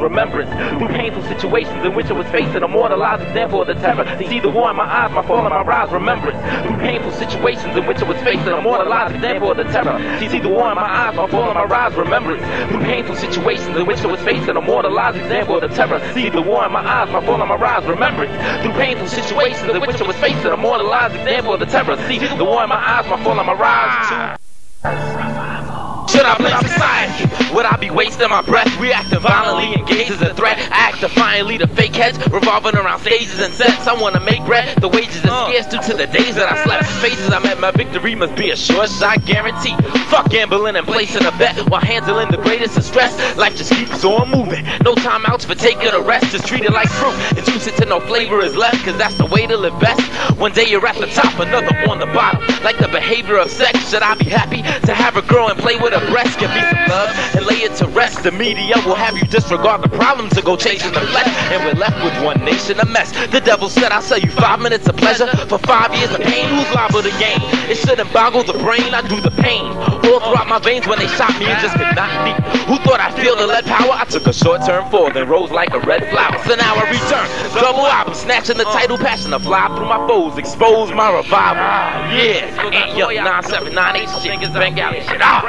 remembrance through painful situations in which I was facing a mortalized example of the terror. See the war in my eyes, my fall and my rise, remembrance through painful situations in which I was facing a mortalized example of the terror. See the war in my eyes, my fall and my rise, remembrance through painful situations in which I was facing a mortalized example of the terror. See the war in my eyes, my fall and my rise, remembrance through painful situations in which I was facing a mortalized example of the terror. See the war in my eyes, my fall and my rise. Should I blame society? Would I be wasting my breath? Reacting violently, engaged as a threat. Act defiantly to fake heads, revolving around stages and sets. I wanna make bread, the wages are scarce due to the days that I slept. Faces I met, my victory must be a sure shot guarantee. Fuck gambling and placing a bet while handling the greatest of stress. Life just keeps on moving. No timeouts for taking a rest, just treat it like fruit. And it till no flavor is left, cause that's the way to live best. One day you're at the top, another on the bottom. Like the behavior of sex, should I be happy to have a girl and play with her breast? Give me some love and lay it to rest. The media will have you disregard the problems to go chasing the flesh. And we're left with one nation a mess. The devil said, I'll sell you five minutes of pleasure for five years of pain. Who's liable to gain? It shouldn't boggle the brain, I do the pain. All throughout my veins when they shot me and just could not me. Who thought I'd feel the lead power? I took a short term fall, then rose like a red flower. So now I return. Snatching the title, passing the fly through my foes, expose my revival. Yeah, Ant Young 9798 shit, Bengali shit. Ah,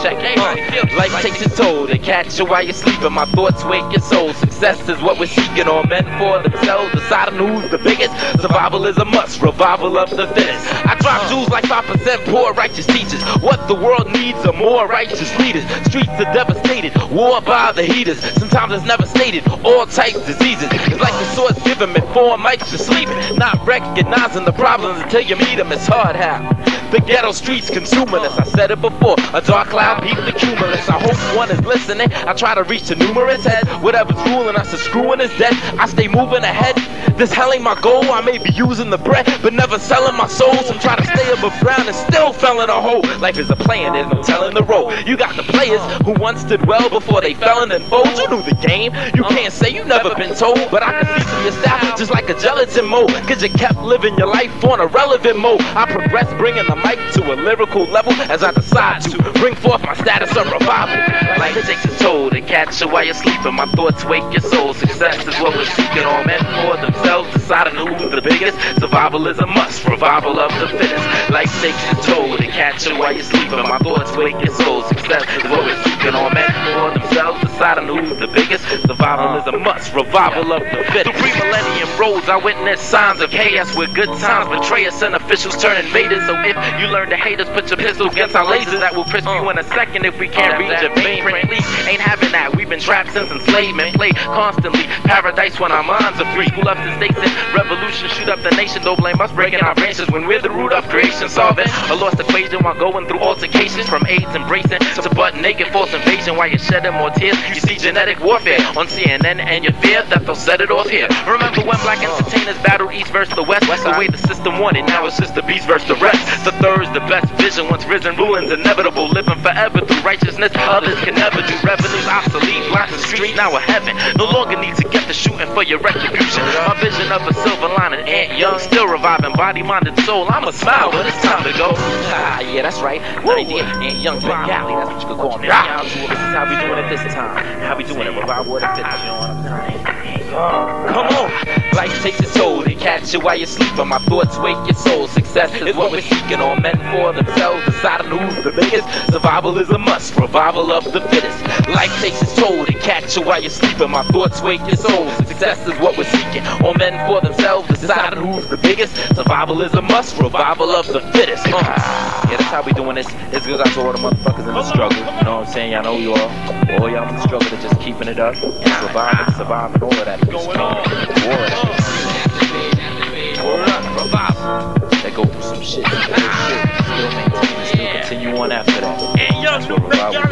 check. Uh, life takes its toll, they catch you while you're sleeping. My thoughts wake your soul. Success is what we're seeking. All men for themselves, deciding who's the biggest. Survival is a must, revival of the fittest. I drop jewels like 5% poor righteous teachers. What the world needs are more righteous leaders. Streets are devastated, war by the heaters. Sometimes it's never stated, all types diseases. It's like the source giving me four mics to sleep. Not recognizing the problems until you meet them. It's hard how. The ghetto streets consuming us. I said it before. A dark cloud beat the cumulus. I hope one is listening. I try to reach the numerous heads. Whatever's ruling us is screwing is dead. I stay moving ahead. This hell ain't my goal. I may be using the bread, but never selling my soul. So I'm trying to stay above ground and still fell in a hole. Life is a plan, there's no telling the road. You got the players who once did well before they fell and then fold. You knew the game. You can't say you never been told, but I can see from your style just like a gelatin mold. Cause you kept living your life on a relevant mode. I progress, bringing the mic to a lyrical level as I decide to bring forth my status of revival. Toll to catch you while you're sleeping. My thoughts wake your soul. Success is what we're seeking. All men for themselves, deciding who's the biggest. Survival is a must, revival of the fittest. Life takes its toll to catch you while you're sleeping. My thoughts wake your soul. Success is what we're seeking. All men for themselves, deciding who's the biggest. Survival is a must, revival of the fittest. Through pre-millennium roads, I witness signs of chaos where good times betray us and officials turn invaders. So if you learn to hate us, put your pistol against our lasers that will crisp you in a second if we can't reach your. Frankly, ain't having that. We've been trapped since enslavement. Play constantly. Paradise when our minds are free. School up to states and revolution. Shoot up the nation. Don't blame us breaking our branches when we're the root of creation. Solving a lost equation while going through altercations. From AIDS embracing to butt naked false invasion while you're shedding more tears. You see genetic warfare on CNN and you fear that they'll set it off here. Remember when black entertainers battled East versus the West? The way the system wanted. Now it's just the beast versus the rest. The third's the best vision. Once risen, ruins inevitable. Living forever through righteousness. Others can never do. Obsolete. Streets now a heaven. No longer need to get the shooting for your retribution. My vision of a silver lining. Ant young, still reviving. Body, mind, and soul. I'm a smile, but it's time to go. Ah, yeah, that's right. 98. Ant young, Bengali. That's what you could call me. Ah. This is how we doing it this time. How we doing it? Revival of the. You know what I'm saying? Come on. Life takes its toll. Catch you while you're sleeping. My thoughts wake your soul. Success is what we're seeking. All men for themselves, deciding who's the biggest. Survival is a must. Revival of the fittest. Life takes its toll. They catch you while you're sleeping. My thoughts wake your soul. Success is what we're seeking. All men for themselves, deciding who's the biggest. Survival is a must. Revival of the fittest. Uh. Yeah, that's how we doing this. Goes out to all the motherfuckers in the struggle. You know what I'm saying? Y'all know you all. All y'all in the struggle to just keeping it up. Surviving, surviving, all of that. Going on. Word up, They go through some shit. Still maintain and still continue on after that. And y'all knew